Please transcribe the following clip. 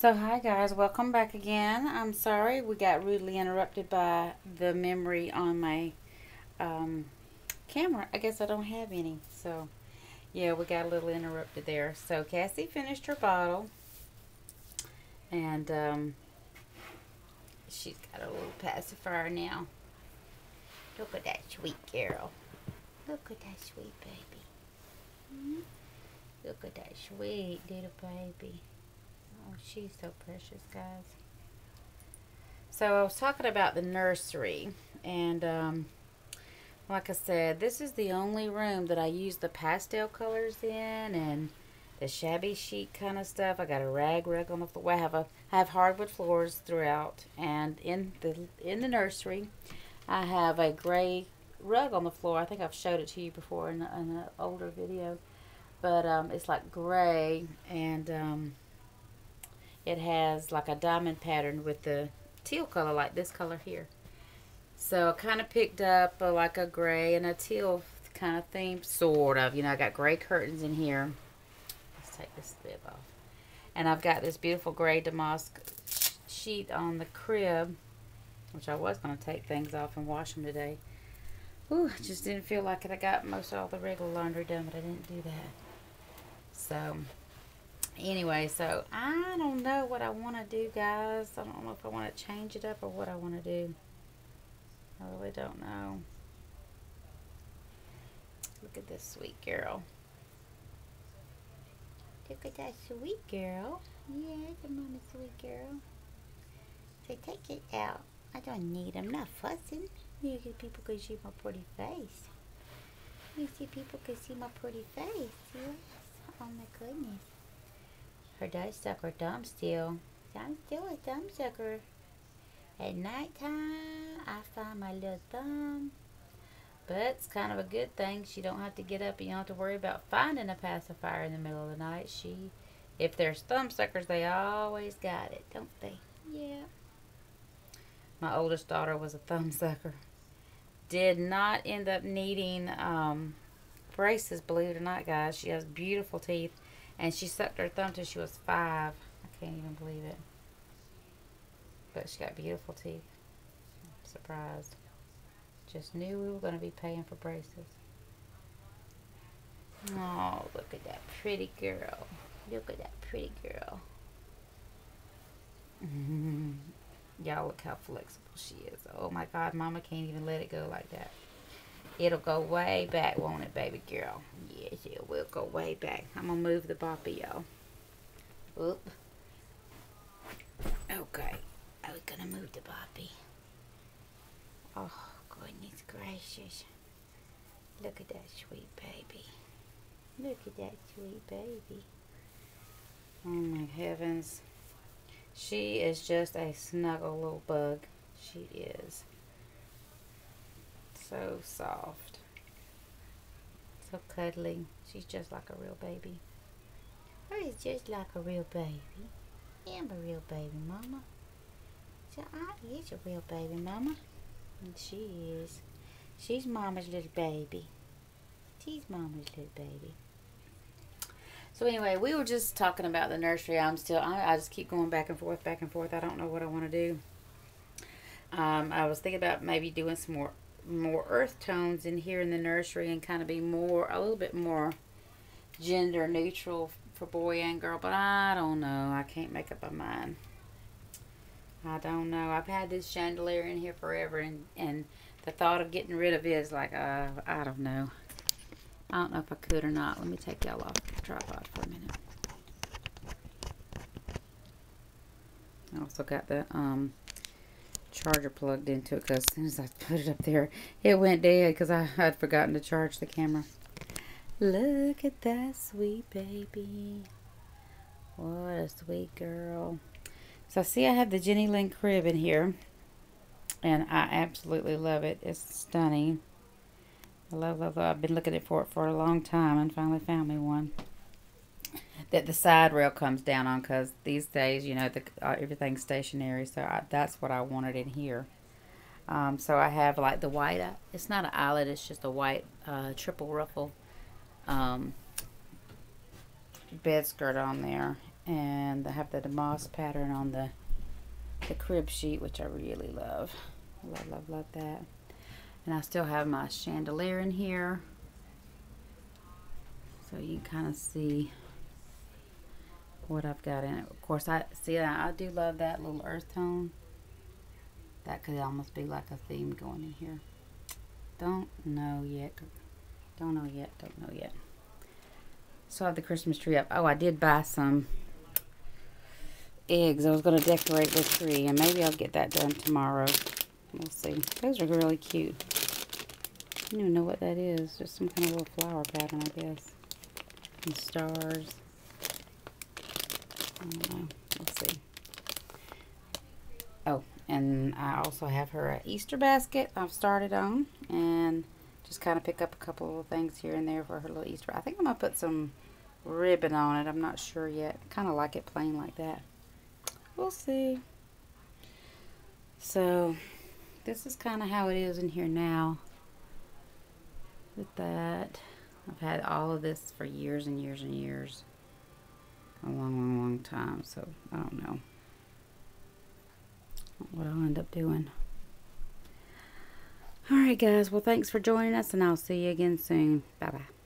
So hi guys, welcome back again. I'm sorry we got rudely interrupted by the memory on my um, camera. I guess I don't have any. So yeah, we got a little interrupted there. So Cassie finished her bottle. And um, she's got a little pacifier now. Look at that sweet girl. Look at that sweet baby. Mm -hmm. Look at that sweet little baby. Oh, she's so precious, guys. So I was talking about the nursery, and um, like I said, this is the only room that I use the pastel colors in, and the shabby chic kind of stuff. I got a rag rug on the floor. I have a I have hardwood floors throughout, and in the in the nursery, I have a gray rug on the floor. I think I've showed it to you before in, in an older video, but um, it's like gray and. Um, it has like a diamond pattern with the teal color like this color here. So I kind of picked up a, like a gray and a teal kind of theme, sort of. You know, I got gray curtains in here. Let's take this bib off. And I've got this beautiful gray damask sheet on the crib, which I was going to take things off and wash them today. Ooh, just didn't feel like it. I got most of all the regular laundry done, but I didn't do that. So, anyway, so I don't know what I want to do, guys. I don't know if I want to change it up or what I want to do. I really don't know. Look at this sweet girl. Look at that sweet girl. Yeah, the mama sweet girl. So take it out. I don't need I'm not fussing. You see people can see my pretty face. You see people can see my pretty face. Yes. Oh my goodness. Her does suck her thumb still. I'm still a thumb sucker. At nighttime, I find my little thumb. But it's kind of a good thing. She don't have to get up and you don't have to worry about finding a pacifier in the middle of the night. She, if there's thumb suckers, they always got it, don't they? Yeah. My oldest daughter was a thumb sucker. Did not end up needing um, braces, believe it or not, guys. She has beautiful teeth. And she sucked her thumb till she was five. I can't even believe it. But she got beautiful teeth. I'm surprised. Just knew we were going to be paying for braces. Oh, look at that pretty girl. Look at that pretty girl. Y'all look how flexible she is. Oh my God, Mama can't even let it go like that. It'll go way back, won't it, baby girl? Yes, it will go way back. I'm going to move the boppy, y'all. Oop. Okay. I was going to move the boppy. Oh, goodness gracious. Look at that sweet baby. Look at that sweet baby. Oh, my heavens. She is just a snuggle little bug. She is so soft. So cuddly. She's just like a real baby. Her just like a real baby. I'm a real baby mama. So I is a real baby mama. And she is. She's mama's little baby. She's mama's little baby. So anyway, we were just talking about the nursery. I'm still, I, I just keep going back and forth, back and forth. I don't know what I want to do. Um, I was thinking about maybe doing some more more earth tones in here in the nursery and kind of be more, a little bit more gender neutral for boy and girl. But I don't know. I can't make up my mind. I don't know. I've had this chandelier in here forever and, and the thought of getting rid of it is like, uh, I don't know. I don't know if I could or not. Let me take y'all off the tripod for a minute. I also got the um, charger plugged into it because as soon as I put it up there, it went dead because I had forgotten to charge the camera. Look at that sweet baby. What a sweet girl. So see I have the Jenny Lind crib in here. And I absolutely love it. It's stunning. I love, love, love. I've been looking for it for a long time and finally found me one that the side rail comes down on because these days, you know, the, uh, everything's stationary. So I, that's what I wanted in here. Um, so I have like the white, uh, it's not an eyelet, it's just a white uh, triple ruffle um, bed skirt on there. And I have the damask pattern on the the crib sheet, which I really love. Love, love, love that. And I still have my chandelier in here. So you can kind of see what I've got in it. Of course, I see that I do love that little earth tone. That could almost be like a theme going in here. Don't know yet. Don't know yet. Don't know yet. So I have the Christmas tree up. Oh, I did buy some eggs. I was going to decorate the tree, and maybe I'll get that done tomorrow. We'll see. Those are really cute. I don't even know what that is. Just some kind of little flower pattern, I guess. And stars. Let's see. Oh, and I also have her Easter basket I've started on. And just kind of pick up a couple of things here and there for her little Easter. I think I'm going to put some ribbon on it. I'm not sure yet. kind of like it plain like that. We'll see. So, this is kind of how it is in here now. With that. I've had all of this for years and years and years. A long, time. So, I don't know what I'll end up doing. Alright guys, well thanks for joining us and I'll see you again soon. Bye bye.